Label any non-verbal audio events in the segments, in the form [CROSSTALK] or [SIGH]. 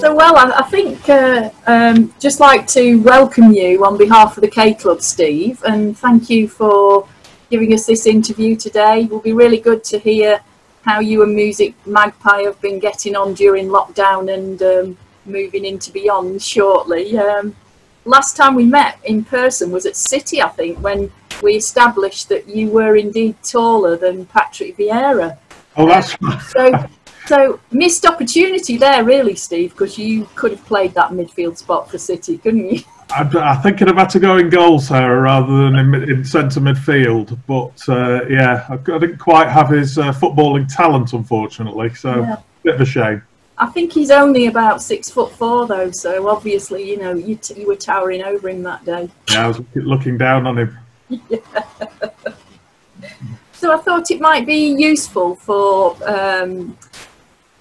So, well, I, I think uh, um, just like to welcome you on behalf of the K Club, Steve, and thank you for giving us this interview today. It will be really good to hear how you and Music Magpie have been getting on during lockdown and um, moving into beyond shortly. Um, last time we met in person was at City, I think, when we established that you were indeed taller than Patrick Vieira. Oh, that's so. So missed opportunity there, really, Steve, because you could have played that midfield spot for City, couldn't you? [LAUGHS] I, I think I'd have had to go in goal, Sarah, rather than in, in centre midfield. But uh, yeah, I, I, didn't quite have his uh, footballing talent, unfortunately. So yeah. bit of a shame. I think he's only about six foot four, though. So obviously, you know, you, you were towering over him that day. Yeah, I was looking down on him. yeah. [LAUGHS] So I thought it might be useful for um,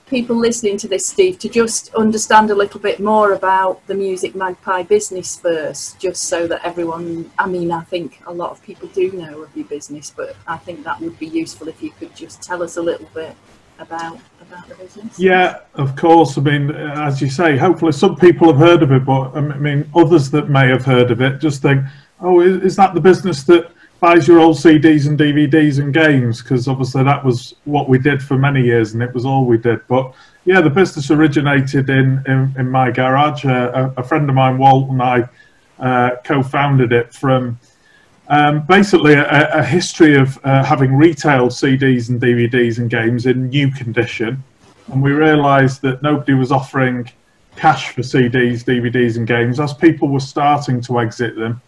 people listening to this, Steve, to just understand a little bit more about the Music Magpie business first, just so that everyone, I mean, I think a lot of people do know of your business, but I think that would be useful if you could just tell us a little bit about about the business. Yeah, of course. I mean, as you say, hopefully some people have heard of it, but um, I mean, others that may have heard of it just think, oh, is that the business that buys your old CDs and DVDs and games because obviously that was what we did for many years and it was all we did. But yeah, the business originated in in, in my garage. Uh, a, a, friend of mine, Walt, and I uh, co-founded it from um, basically a, a, history of uh, having retailed CDs and DVDs and games in new condition, and we realised that nobody was offering cash for CDs, DVDs, and games as people were starting to exit them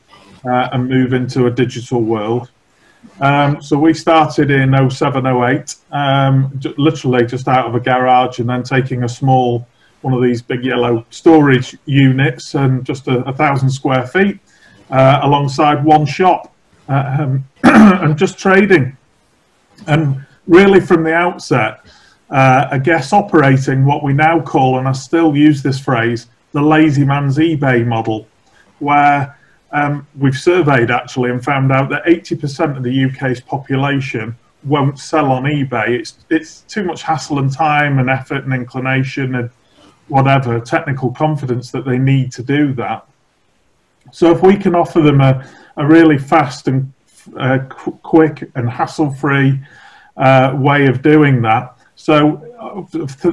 uh, and move into a digital world. Um, so we started in 07, 08, um, literally just out of a garage and then taking a small, one of these big yellow storage units and just a, a thousand square feet uh, alongside one shop uh, um, [CLEARS THROAT] and just trading. And really from the outset, uh, I guess operating what we now call, and I still use this phrase, the lazy man's eBay model, where um, we've surveyed actually and found out that 80% of the UK's population won't sell on eBay. It's it's too much hassle and time and effort and inclination and whatever technical confidence that they need to do that. So if we can offer them a, a really fast and uh, qu quick and hassle-free uh, way of doing that, so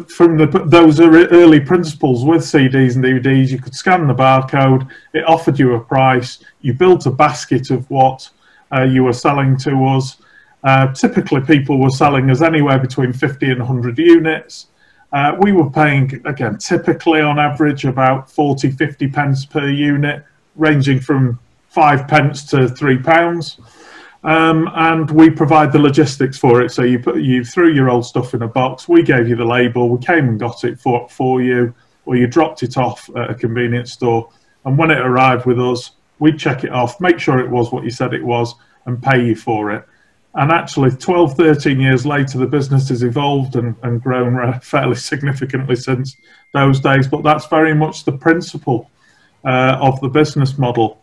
from the, those early principles with CDs and DVDs, you could scan the barcode, it offered you a price, you built a basket of what uh, you were selling to us. Uh, typically, people were selling us anywhere between 50 and 100 units. Uh, we were paying, again, typically on average about 40, 50 pence per unit, ranging from five pence to three pounds. Um, and we provide the logistics for it. So you put you threw your old stuff in a box. We gave you the label. We came and got it for for you, or you dropped it off at a convenience store. And when it arrived with us, we'd check it off, make sure it was what you said it was, and pay you for it. And actually, 12, 13 years later, the business has evolved and, and grown [LAUGHS] fairly significantly since those days. But that's very much the principle uh, of the business model.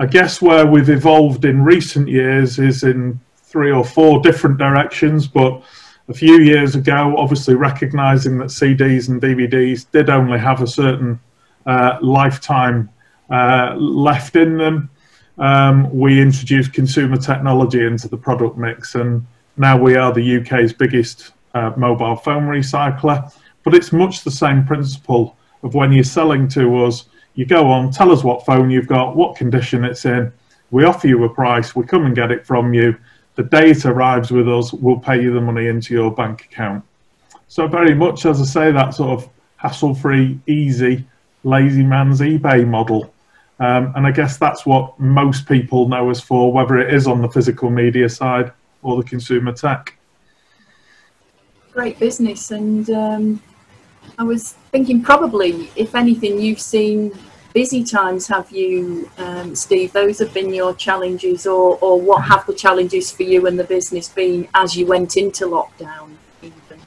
I guess where we've evolved in recent years is in three or four different directions, but a few years ago, obviously recognizing that CDs and DVDs did only have a certain uh, lifetime uh, left in them, um, we introduced consumer technology into the product mix, and now we are the UK's biggest uh, mobile phone recycler. But it's much the same principle of when you're selling to us, you go on, tell us what phone you've got, what condition it's in. We offer you a price. We come and get it from you. The day it arrives with us, we'll pay you the money into your bank account. So very much, as I say, that sort of hassle-free, easy, lazy man's eBay model. Um, and I guess that's what most people know us for, whether it is on the physical media side or the consumer tech. Great business, and um, I was thinking probably, if anything, you've seen busy times, have you, um, Steve? Those have been your challenges, or, or what have the challenges for you and the business been as you went into lockdown? Even?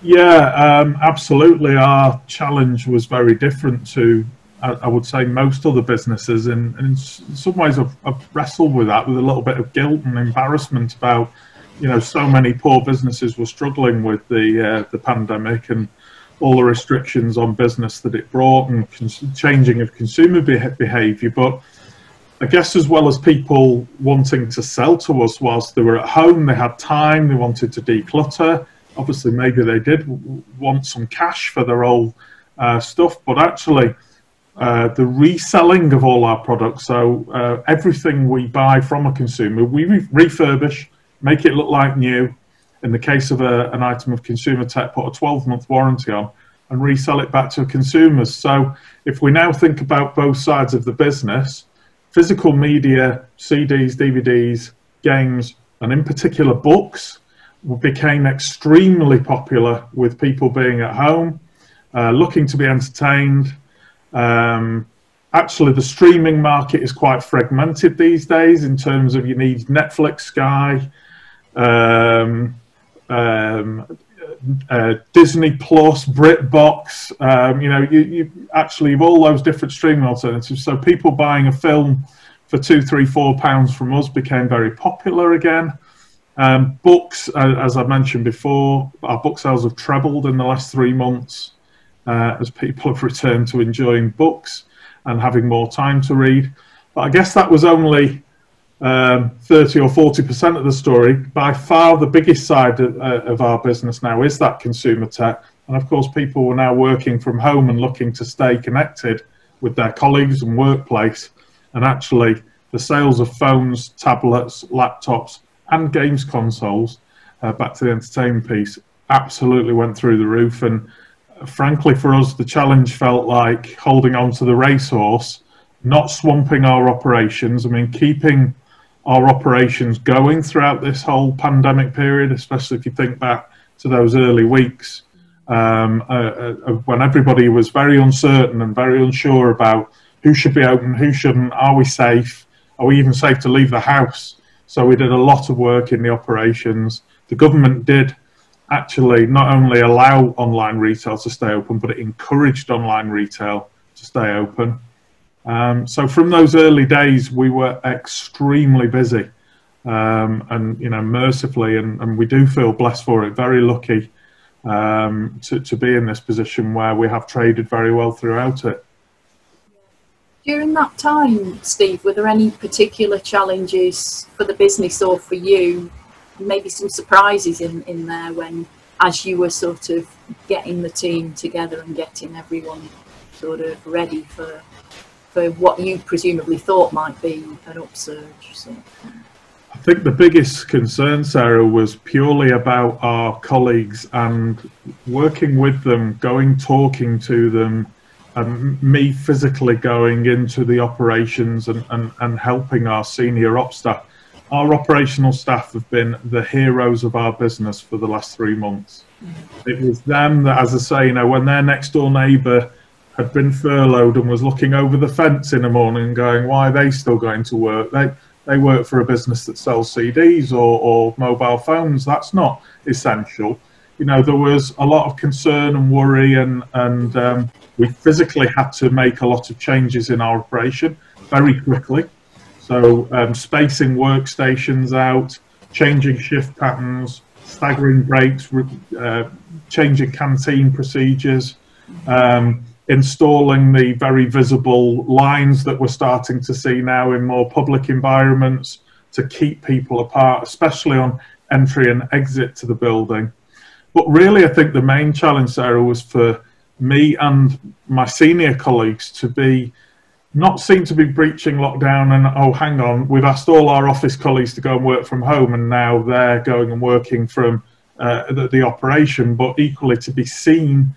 Yeah, um, absolutely. Our challenge was very different to, I, I would say, most other businesses. And, and in some ways, I've, I've wrestled with that with a little bit of guilt and embarrassment about, you know, so many poor businesses were struggling with the uh, the pandemic and all the restrictions on business that it brought and changing of consumer be- behaviour. But I guess as well as people wanting to sell to us whilst they were at home, they had time, they wanted to declutter. Obviously, maybe they did want some cash for their old uh, stuff, but actually, uh, the reselling of all our products, so uh, everything we buy from a consumer, we re- refurbish, make it look like new. In the case of a, an item of consumer tech, put a 12 month warranty on and resell it back to consumers. So if we now think about both sides of the business, physical media, CDs, DVDs, games, and in particular books became extremely popular with people being at home, uh, looking to be entertained. Um, actually, the streaming market is quite fragmented these days in terms of you need Netflix, Sky, um, um, uh, Disney Plus, BritBox, um, you know, you, you actually have all those different streaming alternatives. So people buying a film for two, three, four pounds from us became very popular again. Um, books, uh, as I mentioned before, our book sales have trebled in the last three months uh, as people have returned to enjoying books and having more time to read. But I guess that was only um, 30 or 40% of the story. By far, the biggest side of, uh, of, our business now is that consumer tech. And of course, people are now working from home and looking to stay connected with their colleagues and workplace. And actually, the sales of phones, tablets, laptops, and games consoles, uh, back to the entertainment piece, absolutely went through the roof. And uh, frankly, for us, the challenge felt like holding on to the racehorse, not swamping our operations. I mean, keeping our operations going throughout this whole pandemic period, especially if you think back to those early weeks um, uh, uh, when everybody was very uncertain and very unsure about who should be open, who shouldn't, are we safe, are we even safe to leave the house? So we did a lot of work in the operations. The government did actually not only allow online retail to stay open, but it encouraged online retail to stay open. Um, so from those early days, we were extremely busy, um, and you know, mercifully, and, and, we do feel blessed for it. Very lucky um, to, to be in this position where we have traded very well throughout it. During that time, Steve, were there any particular challenges for the business or for you? Maybe some surprises in, in there when, as you were sort of getting the team together and getting everyone sort of ready for for what you presumably thought might be an upsurge. So. I think the biggest concern, Sarah, was purely about our colleagues and working with them, going talking to them, and me physically going into the operations and, and, and helping our senior op staff. Our operational staff have been the heroes of our business for the last three months. Mm-hmm. It was them that, as I say, you know, when their next door neighbour had been furloughed and was looking over the fence in the morning going, why are they still going to work? They, they work for a business that sells CDs or, or mobile phones. That's not essential. You know, there was a lot of concern and worry, and, and um, we physically had to make a lot of changes in our operation very quickly. So, um, spacing workstations out, changing shift patterns, staggering breaks, uh, changing canteen procedures. Um, installing the very visible lines that we're starting to see now in more public environments to keep people apart, especially on entry and exit to the building. But really, I think the main challenge, Sarah, was for me and my senior colleagues to be not seen to be breaching lockdown and oh hang on we've asked all our office colleagues to go and work from home and now they're going and working from uh, the, the, operation but equally to be seen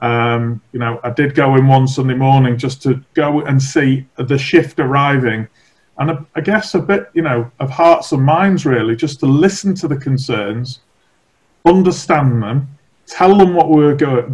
um, you know, I did go in one Sunday morning just to go and see the shift arriving, and I, I guess a bit, you know, of hearts and minds really, just to listen to the concerns, understand them, tell them what we were go-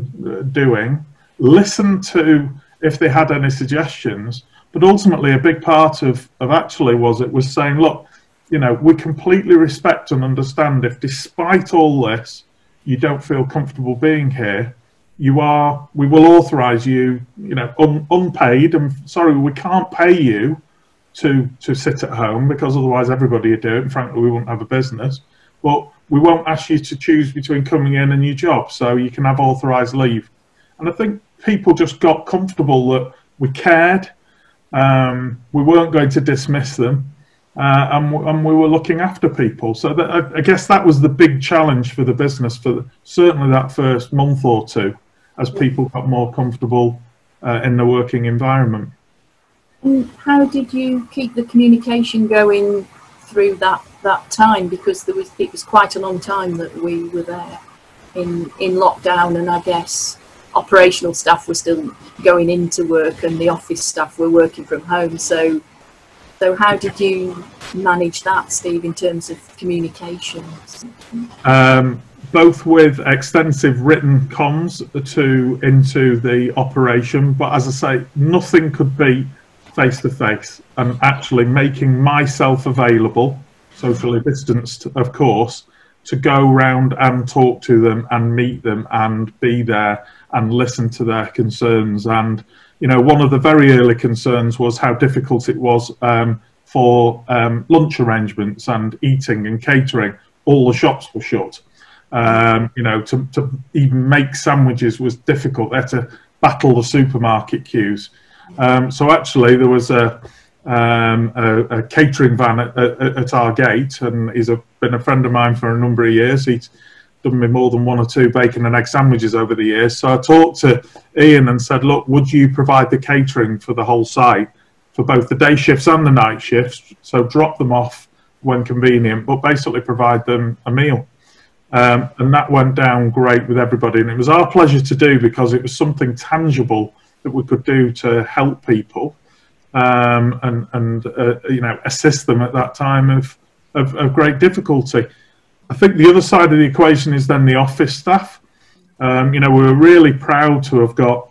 doing, listen to if they had any suggestions. But ultimately, a big part of, of actually was it was saying, look, you know, we completely respect and understand if despite all this, you don't feel comfortable being here, you are we will authorize you you know un, unpaid and sorry we can't pay you to to sit at home because otherwise everybody would do it and frankly we wouldn't have a business. But we won't ask you to choose between coming in and your job so you can have authorized leave. And I think people just got comfortable that we cared, um, we weren't going to dismiss them, uh, and, and, we were looking after people. So that, I, I, guess that was the big challenge for the business for the, certainly that first month or two, as people got more comfortable uh, in the working environment. And how did you keep the communication going through that that time? Because there was it was quite a long time that we were there in in lockdown, and I guess operational staff were still going into work, and the office staff were working from home. So, so how did you manage that, Steve, in terms of communications? Um, both with extensive written comms to into the operation, but as I say, nothing could beat face to face and actually making myself available, socially distanced, of course, to go round and talk to them and meet them and be there and listen to their concerns. And, you know, one of the very early concerns was how difficult it was um, for um, lunch arrangements and eating and catering. All the shops were shut. Um, you know, to, to even make sandwiches was difficult. They had to battle the supermarket queues. Um, so actually, there was a, um, a, a catering van at, at, at, our gate, and he's a, been a friend of mine for a number of years. He's done me more than one or two bacon and egg sandwiches over the years. So I talked to Ian and said, "Look, would you provide the catering for the whole site for both the day shifts and the night shifts? So drop them off when convenient, but basically provide them a meal." Um, and that went down great with everybody, and it was our pleasure to do because it was something tangible that we could do to help people um, and, and uh, you know assist them at that time of, of, of, great difficulty. I think the other side of the equation is then the office staff. Um, you know, we were really proud to have got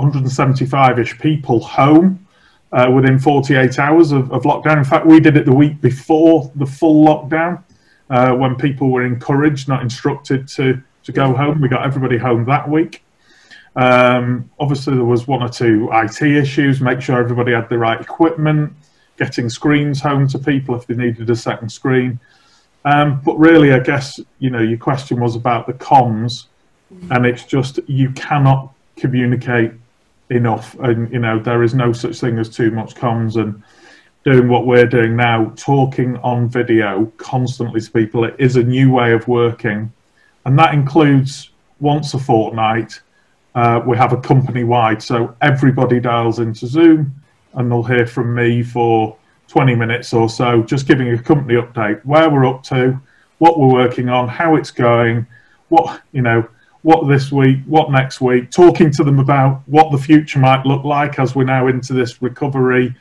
175-ish people home uh, within 48 hours of, of, lockdown. In fact, we did it the week before the full lockdown uh, when people were encouraged, not instructed to, to go home. We got everybody home that week. Um, obviously, there was one or two IT issues, make sure everybody had the right equipment, getting screens home to people if they needed a second screen. Um, but really, I guess, you know, your question was about the comms, and it's just you cannot communicate enough. And, you know, there is no such thing as too much comms. And doing what we're doing now, talking on video constantly to people, it is a new way of working. And that includes once a fortnight uh, we have a company wide. So everybody dials into Zoom and they'll hear from me for 20 minutes or so, just giving a company update, where we're up to, what we're working on, how it's going, what, you know, what this week, what next week, talking to them about what the future might look like as we're now into this recovery,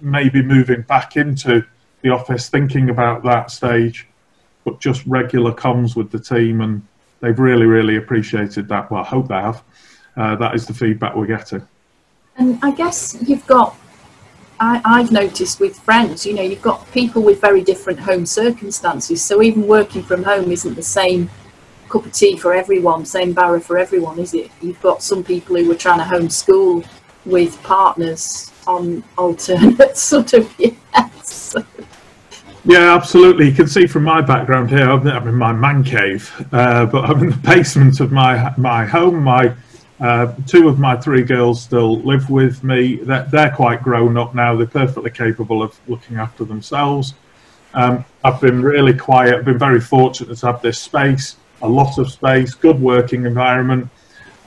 maybe moving back into the office, thinking about that stage, but just regular comms with the team. And they've really, really appreciated that. Well, I hope they have uh, that is the feedback we're getting. And I guess you've got, I, I've noticed with friends, you know, you've got people with very different home circumstances. So even working from home isn't the same cup of tea for everyone, same barrow for everyone, is it? You've got some people who were trying to homeschool with partners on alternate [LAUGHS] sort of yes. Yeah, absolutely. You can see from my background here, I'm in my man cave, uh, but I'm in the [LAUGHS] basement of my my home. My uh, two of my three girls still live with me. They're, they're, quite grown up now. They're perfectly capable of looking after themselves. Um, I've been really quiet. I've been very fortunate to have this space, a lot of space, good working environment.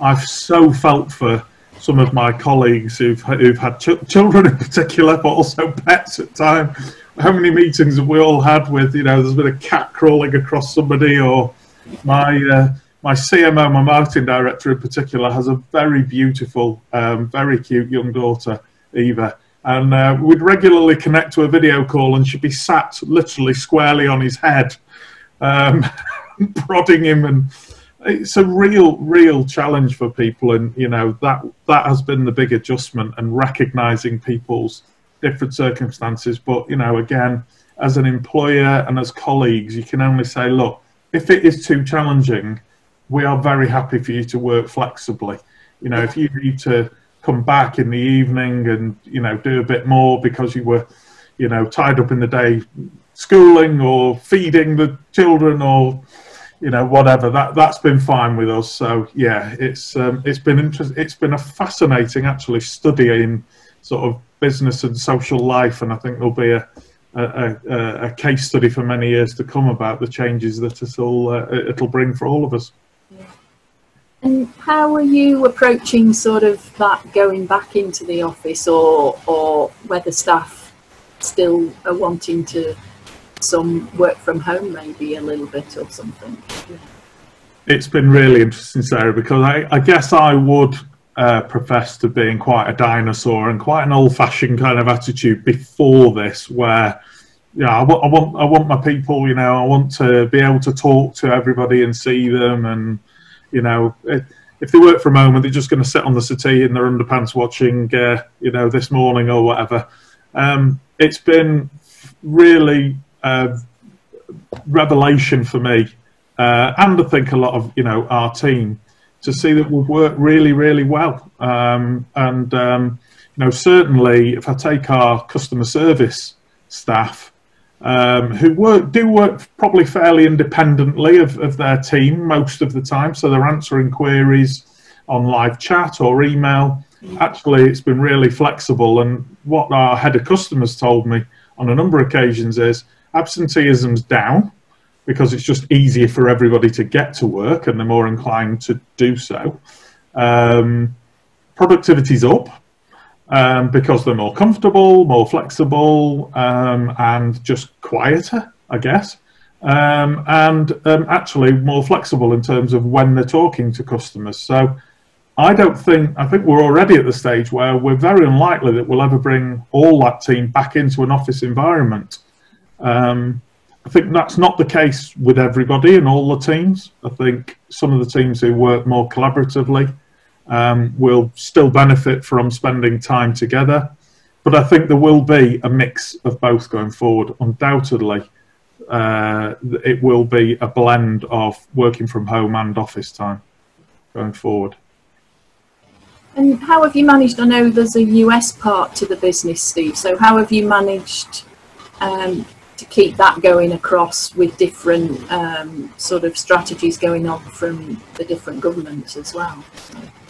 I've so felt for some of my colleagues who've, who've had ch- children in particular, but also [LAUGHS] pets at time. How many meetings have we all had with, you know, there's been a cat crawling across somebody or my uh, my CMO, my marketing director in particular, has a very beautiful, um, very cute young daughter, Eva. And uh, we'd regularly connect to a video call, and she'd be sat literally squarely on his head, um, [LAUGHS] prodding him. And it's a real, real challenge for people. And you know that that has been the big adjustment and recognizing people's different circumstances. But you know, again, as an employer and as colleagues, you can only say, look, if it is too challenging, we are very happy for you to work flexibly. You know, if you need to come back in the evening and you know do a bit more because you were, you know, tied up in the day schooling or feeding the children or you know, whatever. That that's been fine with us. So yeah, it's um, it's been interesting. It's been a fascinating actually studying sort of business and social life, and I think there'll be a a, a, a case study for many years to come about the changes that it'll uh, it'll bring for all of us. And how are you approaching sort of that going back into the office, or or whether staff still are wanting to some work from home maybe a little bit or something. It's been really interesting, Sarah, because I, I guess I would uh, profess to being quite a dinosaur and quite an old-fashioned kind of attitude before this, where yeah, I, w- I want I want my people, you know, I want to be able to talk to everybody and see them, and you know, if they work from home and they're just going to sit on the settee in their underpants watching, uh, you know, this morning or whatever, um, it's been really uh, revelation for me, uh, and I think a lot of you know our team to see that we've worked really, really well. Um, and um, you know, certainly, if I take our customer service staff, um, who work do work probably fairly independently of, of their team most of the time, so they're answering queries on live chat or email. Actually, it's been really flexible, and what our head of customers told me on a number of occasions is absenteeism's down because it's just easier for everybody to get to work and they're more inclined to do so. Um, productivity's up um, because they're more comfortable, more flexible, um, and just quieter, I guess. Um, and um, actually more flexible in terms of when they're talking to customers. So I don't think, I think we're already at the stage where we're very unlikely that we'll ever bring all that team back into an office environment. Um, I think that's not the case with everybody and all the teams. I think some of the teams who work more collaboratively um, will still benefit from spending time together. But I think there will be a mix of both going forward. Undoubtedly, uh, it will be a blend of working from home and office time going forward. And how have you managed? I know there's a US part to the business, Steve. So how have you managed um, to keep that going across with different um, sort of strategies going on from the different governments as well.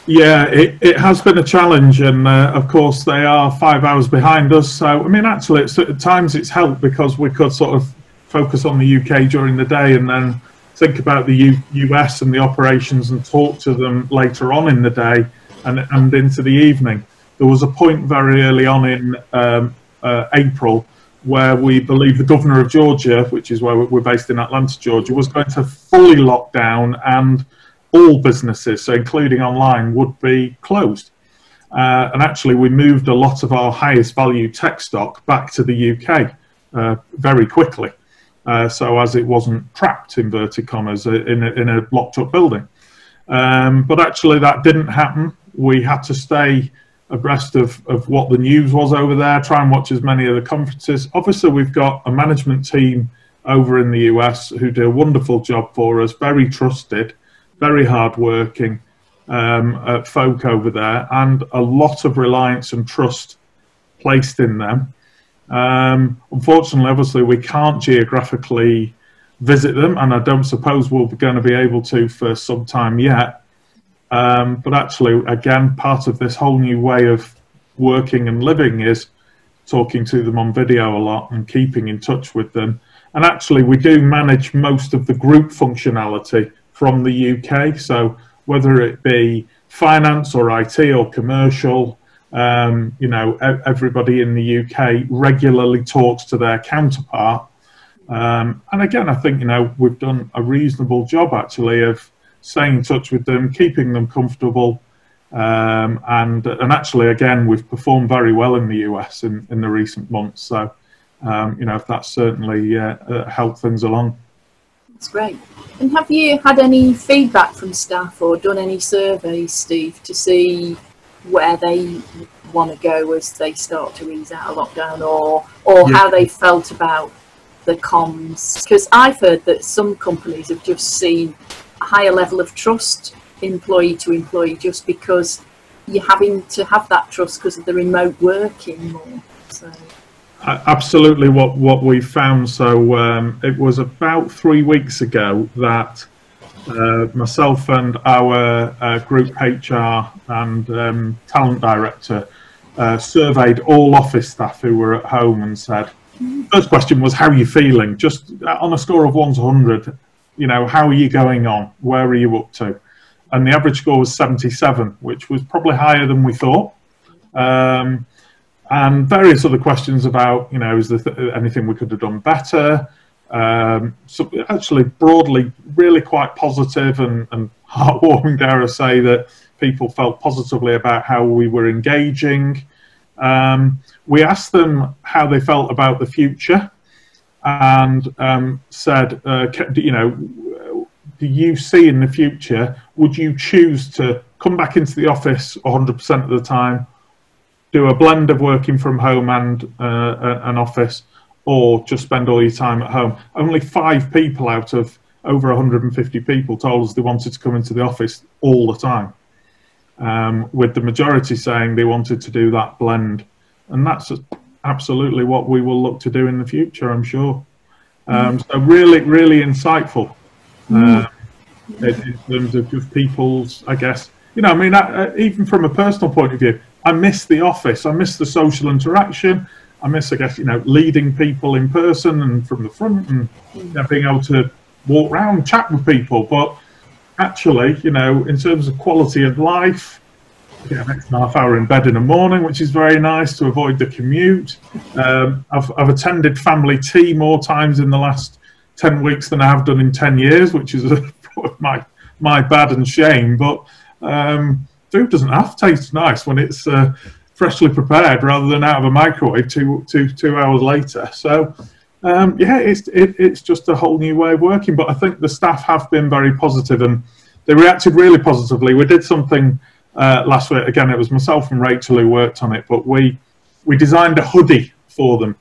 Yeah, it, it has been a challenge, and uh, of course they are five hours behind us. So I mean, actually, at times it's helped because we could sort of focus on the UK during the day and then think about the U- US and the operations and talk to them later on in the day and, and into the evening. There was a point very early on in um, uh, April where we believe the governor of Georgia, which is where we're based in Atlanta, Georgia, was going to fully lock down and all businesses, so including online, would be closed. Uh, and actually, we moved a lot of our highest value tech stock back to the UK uh, very quickly. Uh, so as it wasn't trapped, inverted commas, uh, in a, in a locked up building. Um, but actually, that didn't happen. We had to stay abreast of, of what the news was over there, try and watch as many of the conferences. Obviously, we've got a management team over in the US who do a wonderful job for us, very trusted, very hardworking um, folk over there, and a lot of reliance and trust placed in them. Um, unfortunately, obviously, we can't geographically visit them, and I don't suppose we're going to be able to for some time yet. Um, but actually, again, part of this whole new way of working and living is talking to them on video a lot and keeping in touch with them. And actually, we do manage most of the group functionality from the UK. So whether it be finance or IT or commercial, um, you know, everybody in the UK regularly talks to their counterpart. Um, and again, I think, you know, we've done a reasonable job actually of staying in touch with them, keeping them comfortable. Um, and and actually, again, we've performed very well in the US in, in the recent months. So, um, you know, that's certainly uh, uh, helped things along. That's great. And have you had any feedback from staff or done any surveys, Steve, to see where they want to go as they start to ease out of lockdown, or or yeah. how they felt about the comms? Because I've heard that some companies have just seen higher level of trust employee to employee just because you're having to have that trust because of the remote working more. So. Absolutely, what what we found. So um, it was about three weeks ago that uh, myself and our uh, group HR and um, talent director uh, surveyed all office staff who were at home and said, first question was, how are you feeling? Just on a score of 1 to 100, you know, how are you going on? Where are you up to? And the average score was 77, which was probably higher than we thought. Um, and various other questions about, you know, is there th- anything we could have done better? Um, so actually, broadly, really quite positive and, and heartwarming, dare I say, that people felt positively about how we were engaging. Um, we asked them how they felt about the future and um, said, uh, you know, do you see in the future, would you choose to come back into the office 100% of the time, do a blend of working from home and uh, an office, or just spend all your time at home? Only five people out of over 150 people told us they wanted to come into the office all the time um, with the majority saying they wanted to do that blend. And that's absolutely what we will look to do in the future, I'm sure. Um, so really, really insightful uh, in terms of just people's, I guess, you know, I mean, I, even from a personal point of view, I miss the office. I miss the social interaction. I miss, I guess, you know, leading people in person and from the front and you know, being able to walk around, chat with people. But actually, you know, in terms of quality of life, get an extra half hour in bed in the morning, which is very nice to avoid the commute. Um, I've, I've attended family tea more times in the last 10 weeks than I have done in 10 years, which is [LAUGHS] my, my bad and shame. But um, food doesn't have to taste nice when it's uh, freshly prepared rather than out of a microwave two, two, two hours later. So, um, yeah, it's it, it's just a whole new way of working. But I think the staff have been very positive and they reacted really positively. We did something uh, last week. Again, it was myself and Rachel who worked on it, but we we designed a hoodie for them,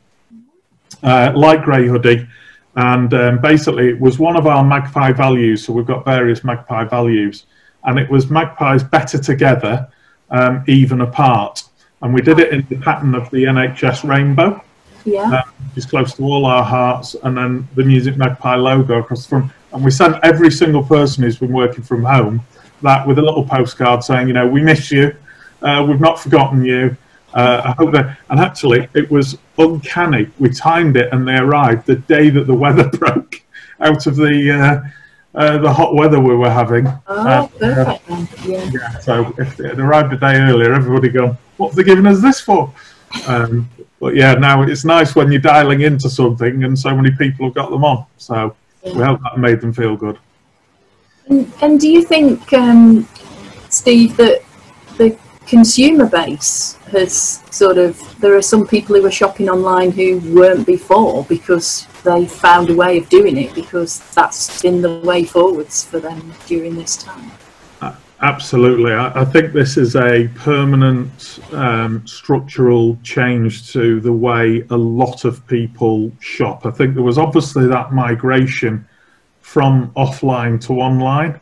uh, light grey hoodie, and um, basically it was one of our Magpie values. So we've got various Magpie values, and it was magpies better together, um, even apart. And we did it in the pattern of the NHS rainbow yeah. Uh, is close to all our hearts, and then the Music Magpie logo across the front. And we sent every single person who's been working from home that with a little postcard saying, you know, we miss you, uh, we've not forgotten you. Uh, I hope that, and actually, it was uncanny. We timed it, and they arrived the day that the weather [LAUGHS] broke out of the uh, uh, the hot weather we were having. Oh, uh, perfect. yeah. yeah. So if it arrived a day earlier, everybody go, "What have they given us this for?" Um, but yeah, now it's nice when you're dialing into something and so many people have got them on. So yeah. we hope that made them feel good. And, and do you think, um, Steve, that the consumer base has sort of, there are some people who are shopping online who weren't before because they found a way of doing it because that's been the way forwards for them during this time? Absolutely. I, I, think this is a permanent um, structural change to the way a lot of people shop. I think there was obviously that migration from offline to online.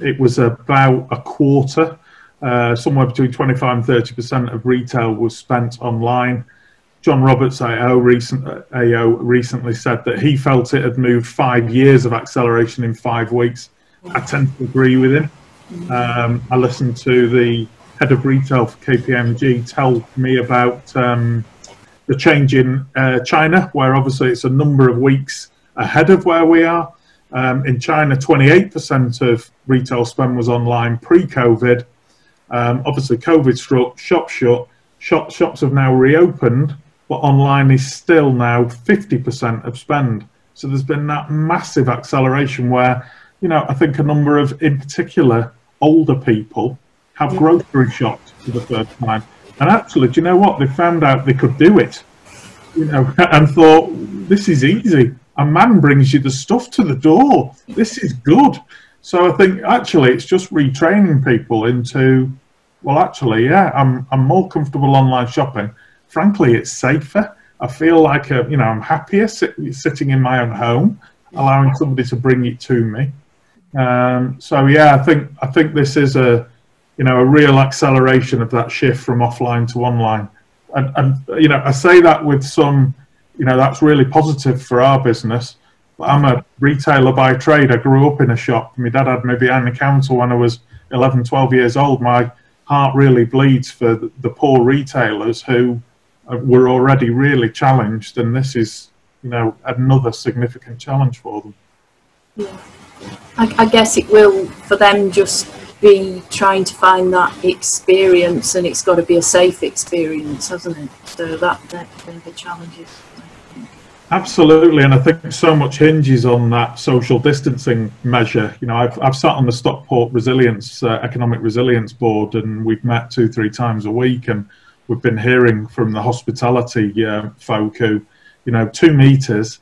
It was about a quarter, uh, somewhere between 25 and 30% of retail was spent online. John Roberts, AO, recent, AO recently said that he felt it had moved five years of acceleration in five weeks. I tend to agree with him. Um, I listened to the head of retail for KPMG tell me about um, the change in uh, China, where obviously it's a number of weeks ahead of where we are. Um, in China, 28% of retail spend was online pre-COVID. Um, obviously, COVID struck, shops shut. Shop, shops have now reopened, but online is still now 50% of spend. So there's been that massive acceleration where, you know, I think a number of, in particular, older people have grocery shopped for the first time. And actually, do you know what? They found out they could do it, you know, [LAUGHS] and thought, this is easy. A man brings you the stuff to the door. This is good. So I think actually it's just retraining people into, well, actually, yeah, I'm, I'm more comfortable online shopping. Frankly, it's safer. I feel like, a, uh, you know, I'm happier sit, sitting in my own home, allowing somebody to bring it to me. Um, so yeah, I think I think this is a you know a real acceleration of that shift from offline to online, and, and you know I say that with some you know that's really positive for our business, But I'm a retailer by trade. I grew up in a shop. My dad had me behind the counter when I was 11, 12 years old. My heart really bleeds for the poor retailers who were already really challenged, and this is, you know, another significant challenge for them. Yeah, I, I guess it will for them just be trying to find that experience, and it's got to be a safe experience, hasn't it? So that they're the challenges. Absolutely, and I think so much hinges on that social distancing measure. You know, I've I've sat on the Stockport Resilience uh, Economic Resilience Board, and we've met two three times a week, and we've been hearing from the hospitality uh, folk who, you know, two meters.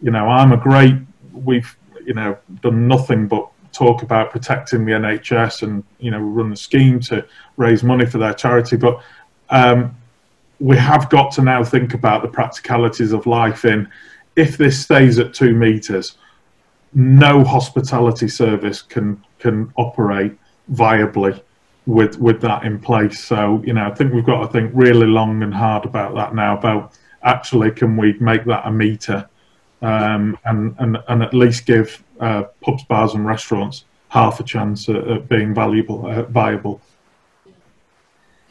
You know, I'm a great. We've you know done nothing but talk about protecting the NHS, and you know, run the scheme to raise money for their charity, but. Um, we have got to now think about the practicalities of life in if this stays at two meters no hospitality service can can operate viably with with that in place. So you know i think we've got to think really long and hard about that now about actually can we make that a meter um, and, and and at least give uh, pubs bars and restaurants half a chance at, at being valuable uh, viable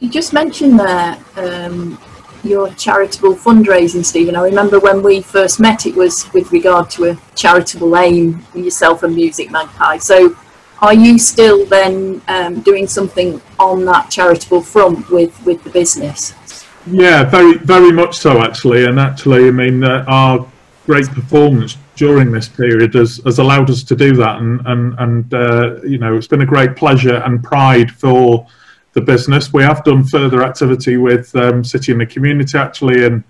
you just mentioned there um, your charitable fundraising, Stephen. I remember when we first met, it was with regard to a charitable aim, for yourself and Music Magpie. So, are you still then um, doing something on that charitable front with, with the business? Yeah, very very much so actually. And actually, I mean, uh, our great performance during this period has, has allowed us to do that, and and and uh, you know, it's been a great pleasure and pride for the business. We have done further activity with um, City and the Community actually, and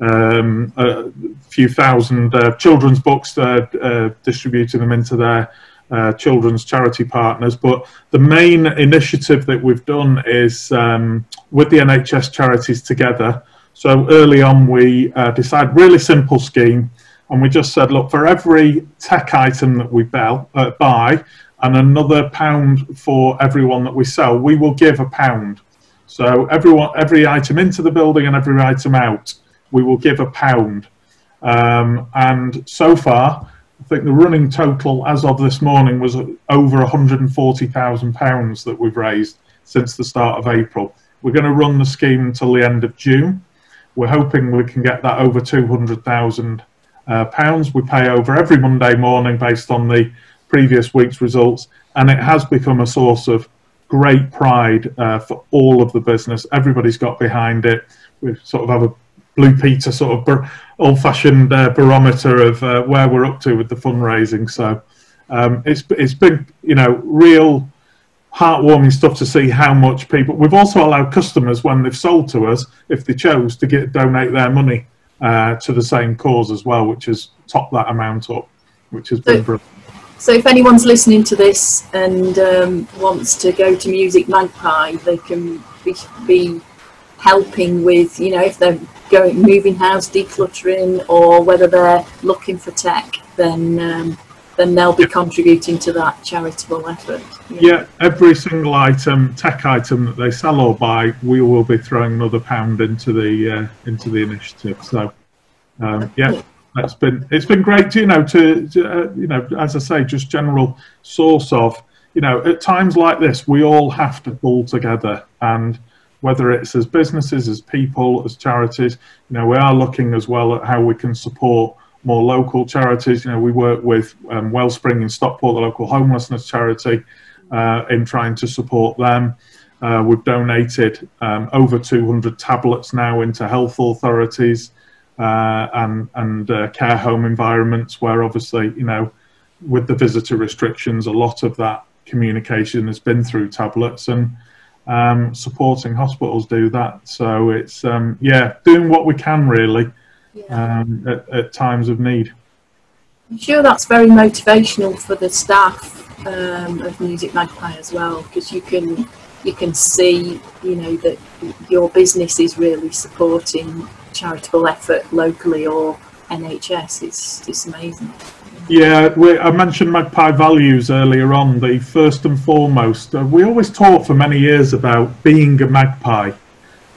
um, a few thousand uh, children's books, uh, uh, distributing them into their uh, children's charity partners. But the main initiative that we've done is um, with the NHS charities together. So early on, we uh, decided really simple scheme, and we just said, look, for every tech item that we uh, buy, and another pound for everyone that we sell. We will give a pound. So everyone, every item into the building and every item out, we will give a pound. Um, and so far, I think the running total as of this morning was over £140,000 that we've raised since the start of April. We're going to run the scheme until the end of June. We're hoping we can get that over £200,000. Uh, pounds. we pay over every Monday morning based on the previous week's results, and it has become a source of great pride uh, for all of the business. Everybody's got behind it. We sort of have a Blue Peter sort of old-fashioned uh, barometer of uh, where we're up to with the fundraising. So um, it's it's been you know real heartwarming stuff to see how much people. We've also allowed customers when they've sold to us, if they chose, to get donate their money uh, to the same cause as well, which has topped that amount up, which has been brilliant. So if anyone's listening to this and um, wants to go to Music Magpie, they can be, be, helping with, you know, if they're going moving house, decluttering, or whether they're looking for tech, then um, then they'll be contributing to that charitable effort. Yeah. yeah. every single item, tech item that they sell or buy, we will be throwing another pound into the uh, into the initiative. So, um, yeah it's been it's been great, you know, to, to uh, you know, as I say, just general source of, you know, at times like this, we all have to pull together, and whether it's as businesses, as people, as charities, you know, we are looking as well at how we can support more local charities. You know, we work with um, Wellspring in Stockport, the local homelessness charity, uh, in trying to support them. Uh, we've donated um, over 200 tablets now into health authorities uh, and and uh, care home environments where obviously you know with the visitor restrictions a lot of that communication has been through tablets and um, supporting hospitals do that. So it's um, yeah doing what we can really yeah. um, at, at, times of need. I'm sure that's very motivational for the staff um, of Music Magpie as well? Because you can you can see you know that your business is really supporting charitable effort locally or NHS. It's it's amazing. Yeah, we, I mentioned Magpie values earlier on. The first and foremost, uh, we always talk for many years about being a magpie.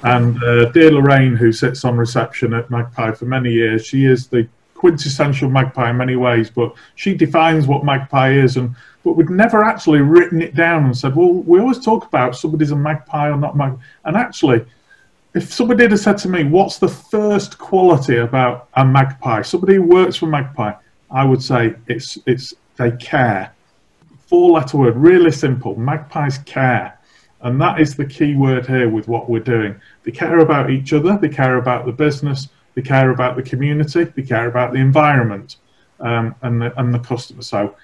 And uh, dear Lorraine, who sits on reception at Magpie for many years, she is the quintessential magpie in many ways, but she defines what magpie is. And but we'd never actually written it down and said, well, we always talk about somebody's a magpie or not magpie. And actually, if somebody had said to me, what's the first quality about a magpie? Somebody who works for magpie, I would say it's it's they care. Four letter word, really simple. Magpies care. And that is the key word here with what we're doing. They care about each other, they care about the business, they care about the community, they care about the environment um, and, the, and the customer. So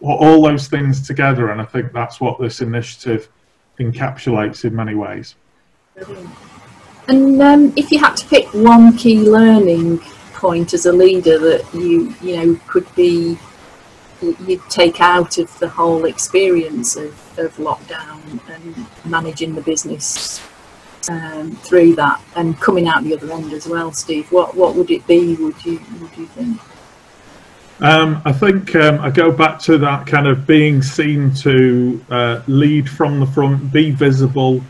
all those things together, and I think that's what this initiative encapsulates in many ways. And um, if you had to pick one key learning point as a leader that you you know could be you'd take out of the whole experience of, of lockdown and managing the business um, through that and coming out the other end as well, Steve? What what would it be? Would you would you think? Um, I think um, I go back to that kind of being seen to uh, lead from the front, be visible,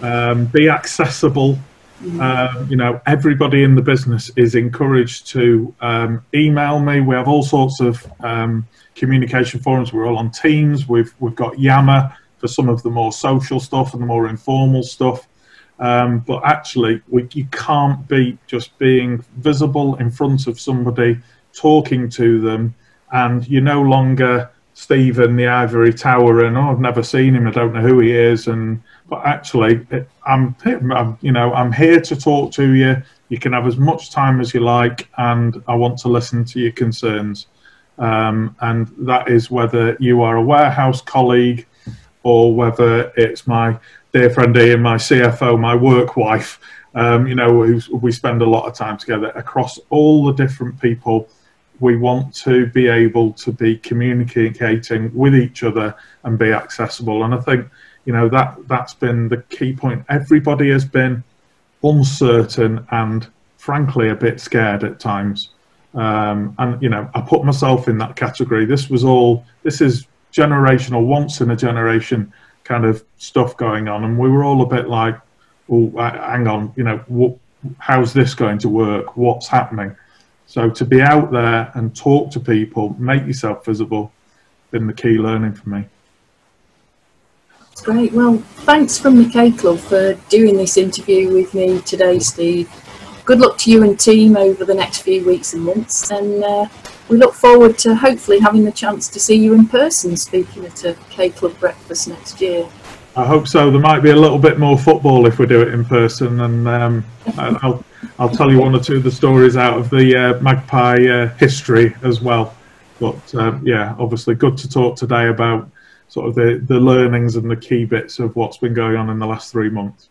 um, be accessible. Mm-hmm. you know, everybody in the business is encouraged to um, email me. We have all sorts of um, communication forums. We're all on Teams. We've we've got Yammer for some of the more social stuff and the more informal stuff. Um, but actually, we, you can't beat just being visible in front of somebody, talking to them, and you're no longer Stephen the Ivory Tower, and oh, I've never seen him, I don't know who he is, and but actually, I'm, I'm you know I'm here to talk to you. You can have as much time as you like, and I want to listen to your concerns. Um, and that is whether you are a warehouse colleague or whether it's my dear friend Ian, my CFO, my work wife, um, you know, we spend a lot of time together across all the different people. We want to be able to be communicating with each other and be accessible. And I think, you know, that that's been the key point. Everybody has been uncertain and frankly a bit scared at times. Um, and you know, I put myself in that category. This was all. This is generational, once in a generation kind of stuff going on, and we were all a bit like, "Oh, hang on, you know, what, how's this going to work? What's happening?" So to be out there and talk to people, make yourself visible, been the key learning for me. That's great. Well, thanks from the K Club for doing this interview with me today, Steve. Good luck to you and team over the next few weeks and months, and uh, we look forward to hopefully having the chance to see you in person speaking at a K Club breakfast next year. I hope so. There might be a little bit more football if we do it in person, and um, I'll I'll tell you one or two of the stories out of the uh, Magpie uh, history as well. But uh, yeah, obviously good to talk today about sort of the the learnings and the key bits of what's been going on in the last three months.